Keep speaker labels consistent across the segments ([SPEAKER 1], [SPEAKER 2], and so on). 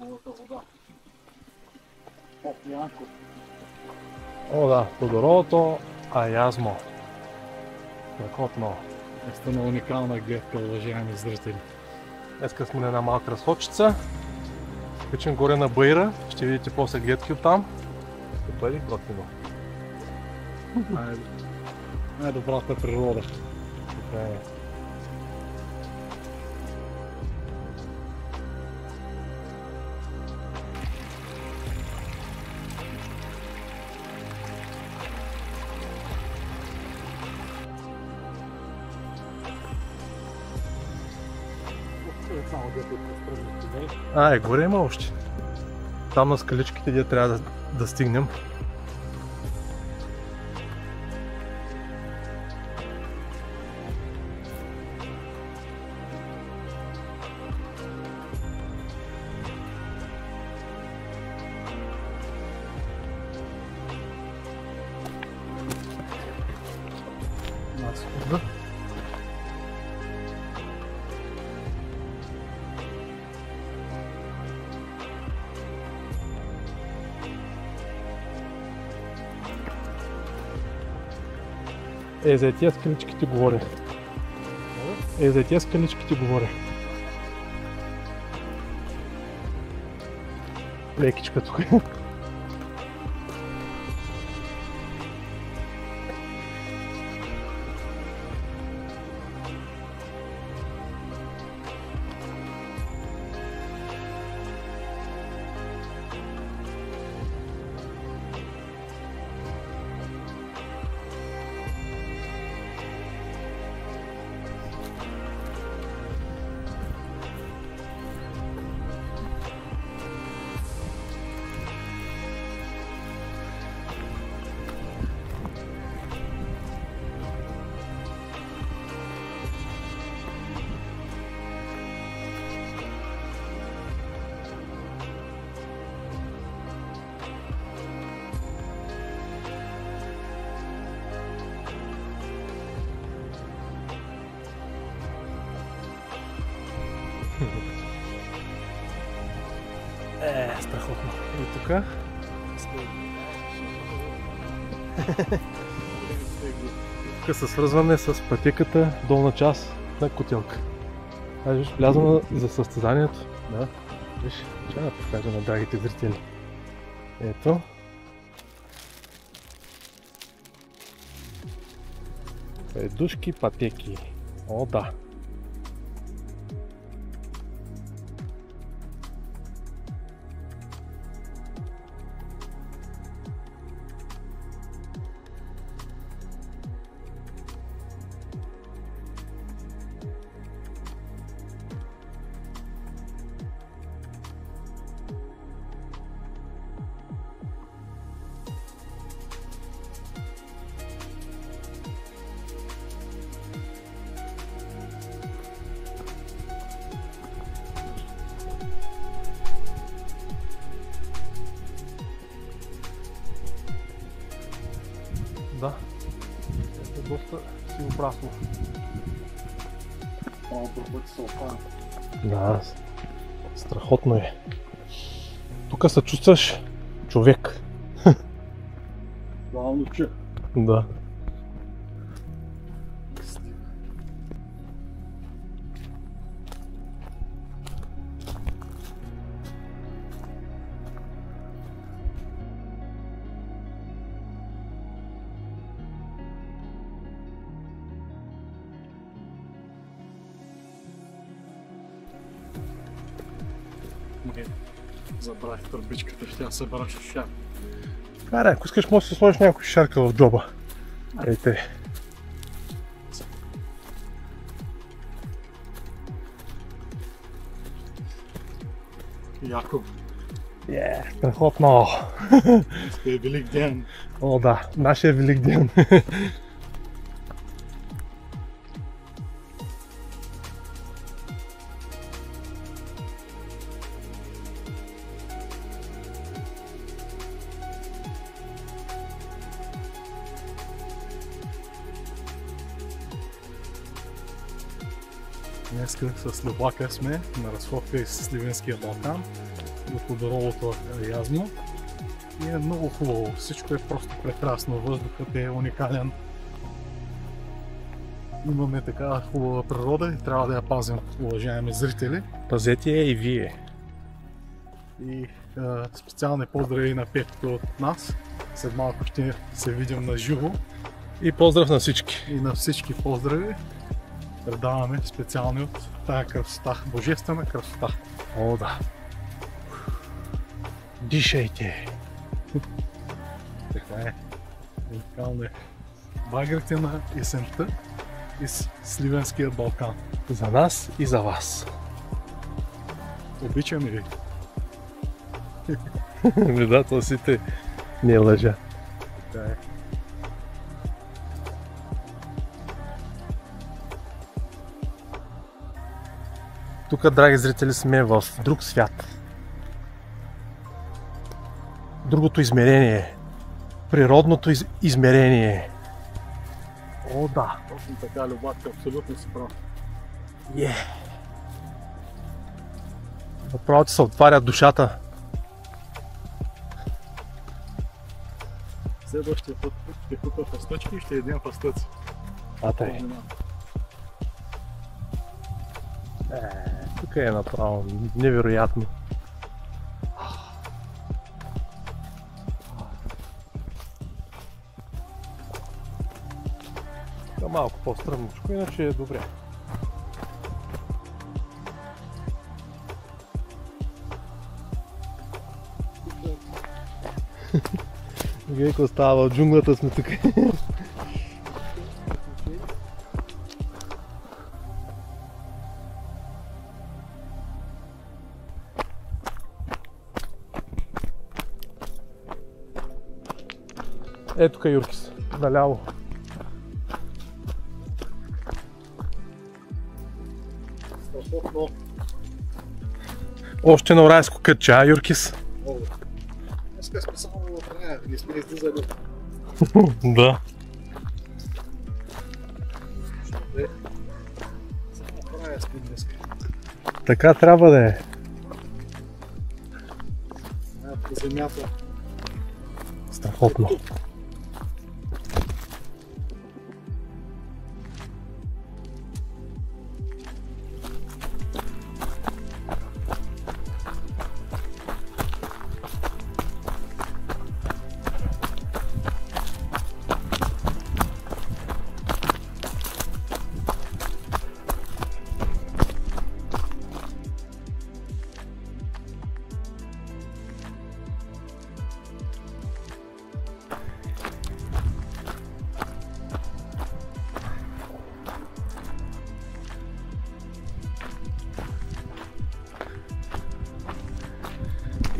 [SPEAKER 1] тепловата вода. О, Янко.
[SPEAKER 2] О, да, Тодоровото Аязмо. Страхотно.
[SPEAKER 1] Esta на уникална гледка, уважаеми зрители.
[SPEAKER 2] Днеска сме на една малка разходчица. Качим горе на Байра. Ще видите после гледки от там. Ще бъде готино.
[SPEAKER 1] Най- Най-добрата природа.
[SPEAKER 2] Така е.
[SPEAKER 1] Само дето постръгнете,
[SPEAKER 2] А, е, горе има още. Там на скаличките, где трябва да, да стигнем. Е, за тия скаличките говоря. Е, за тия скаличките говоря. Лекичка тук. Е, страхотно. И тук. Тук се свързваме с пътеката долна част на котелка. Аз виж, влязам за състезанието. Да. Виж, ще да покажа на драгите зрители. Ето. Душки пътеки. О, да. Доста си опрасно.
[SPEAKER 1] Малко път се опана.
[SPEAKER 2] Да, страхотно е. Тук се чувстваш човек.
[SPEAKER 1] Главно, че
[SPEAKER 2] Да.
[SPEAKER 1] Май, забравих турбичката, ще я събера шиша.
[SPEAKER 2] Аре, ако искаш, може да си сложиш някой шарка в джоба. Ей те.
[SPEAKER 1] Яко,
[SPEAKER 2] Е, страхотно.
[SPEAKER 1] ще е велик ден.
[SPEAKER 2] О, да, нашия велик ден.
[SPEAKER 1] Днеска с Любака сме на разходка из Сливенския Балкан. до Тодоровото е ясно. И е много хубаво. Всичко е просто прекрасно. Въздухът е уникален. Имаме така хубава природа и трябва да я пазим, уважаеми зрители.
[SPEAKER 2] Пазете я и вие.
[SPEAKER 1] И а, специални поздрави на Пепито от нас. След малко ще се видим на живо.
[SPEAKER 2] И поздрав на всички.
[SPEAKER 1] И на всички поздрави предаваме специални от тая красота, божествена красота.
[SPEAKER 2] О, да. Дишайте.
[SPEAKER 1] Така е. Уникално е. Багрите на есента и с Сливенския Балкан.
[SPEAKER 2] За нас и за вас.
[SPEAKER 1] Обичаме ви.
[SPEAKER 2] Предателствите не лъжа.
[SPEAKER 1] Така е.
[SPEAKER 2] Тук, драги зрители, сме в друг свят. Другото измерение. Природното из... измерение. О, да.
[SPEAKER 1] Точно така, Любатка, абсолютно си прав.
[SPEAKER 2] Е. Направо ти се отваря душата.
[SPEAKER 1] Следващия път ще купя фастъчки и ще едем фастъци.
[SPEAKER 2] А тъй. Е, тук е направо невероятно. Тук е малко по-стръмничко, иначе е добре. Гейко става в джунглата сме тук. Ето тук е Юркис, наляво.
[SPEAKER 1] Страхотно.
[SPEAKER 2] Още на райско кътче, а Юркис?
[SPEAKER 1] Днеска сме само в рая, не сме излизали.
[SPEAKER 2] Да. Така трябва да е.
[SPEAKER 1] По земята.
[SPEAKER 2] Страхотно.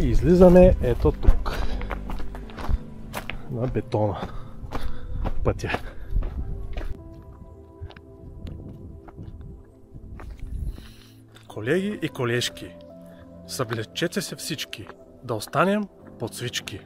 [SPEAKER 2] И излизаме ето тук. На бетона. Пътя. Колеги и колежки, съблечете се всички, да останем под свички.